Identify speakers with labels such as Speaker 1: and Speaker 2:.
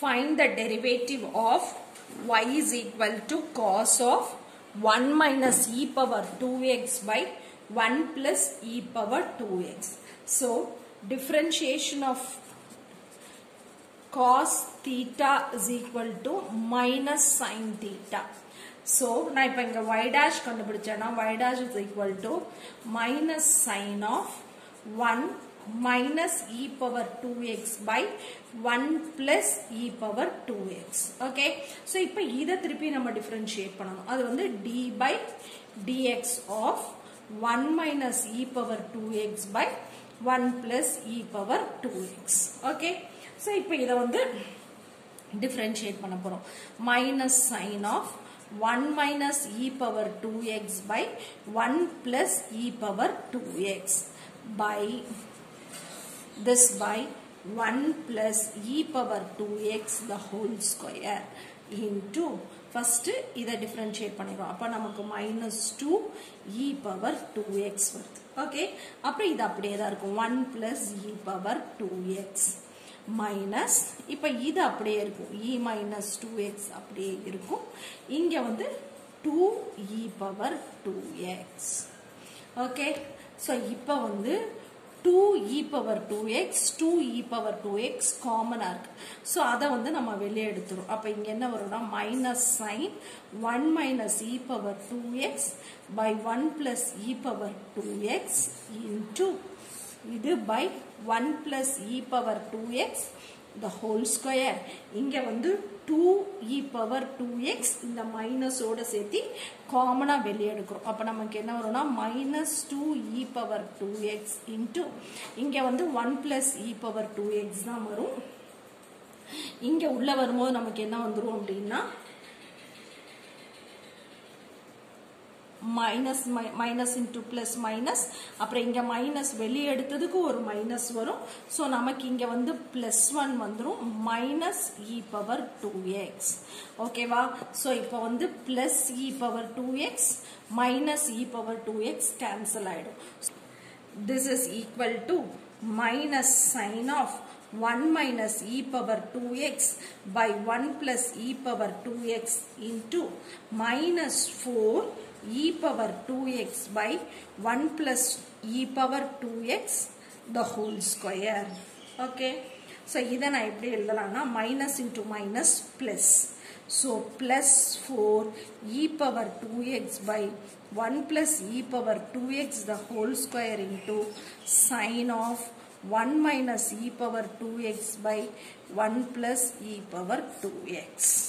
Speaker 1: find the derivative of y is equal to cos of 1 minus e power 2x by 1 plus e power 2x. So, differentiation of cos theta is equal to minus sin theta. So, நான் இப்போ இங்க y dash கண்டுபிடிச்சேன்னா y dash is equal to minus sin of 1 minus e power 2x by 1 plus e power 2x. Okay. So, இப்ப இதை திருப்பி நம்ம differentiate பண்ணணும். அது வந்து d by dx of 1 minus e power 2x by 1 plus e power 2x. Okay. So, இப்ப இதை வந்து differentiate பண்ண போறோம். minus sign of 1 minus e power 2x by 1 plus e power 2x by this by 1 plus e power 2x the whole square into first இதை differentiate பண்ணிடுவோம். அப்போ நமக்கு minus 2 e power 2x வருது. ஓகே அப்புறம் இது அப்படியே தான் இருக்கும். 1 plus e power 2x minus இப்போ இது அப்படியே இருக்கும். இ மைனஸ் டூ எக்ஸ் அப்படியே இருக்கும். இங்கே வந்து two e power two x okay so இப்போ வந்து two e power two x two e power two x காமனாக இருக்கு. ஸோ அதை வந்து நம்ம வெளியே எடுத்துரும். அப்போ இங்கே என்ன வரும்னா minus sine one minus e power two x by one plus e power two x into இது by 1 plus e power 2x the whole square இங்கே வந்து two e power two x இந்த மைனஸோடு சேர்த்து காமனாக வெளியே எடுக்கிறோம். அப்போ நமக்கு என்ன வரும்னா minus two e power two x into இங்கே வந்து one plus e power two x தான் வரும். இங்கே உள்ளே வரும்போது நமக்கு என்ன வந்துடும் அப்படின்னா minus minus into plus minus அப்புறம் இங்கே மைனஸ் வெளியே எடுத்ததுக்கு ஒரு மைனஸ் வரும். ஸோ நமக்கு இங்கே வந்து பிளஸ் ஒன் வந்துடும் minus e power two x ஓகேவா ஸோ இப்போ வந்து plus e power two x minus e power two x cancel ஆகிடும் this is equal to minus sine of 1 minus e power 2x by 1 plus e power 2x e e e into minus 4 e power 2x by 1 plus e power 2x the whole square. Okay. So, இதை நான் எப்படி எழுதலாம்னா minus into minus plus. So, plus 4 e power 2x by 1 plus e power 2x the whole square into sine of 1 minus e power 2x by 1 plus e power 2x.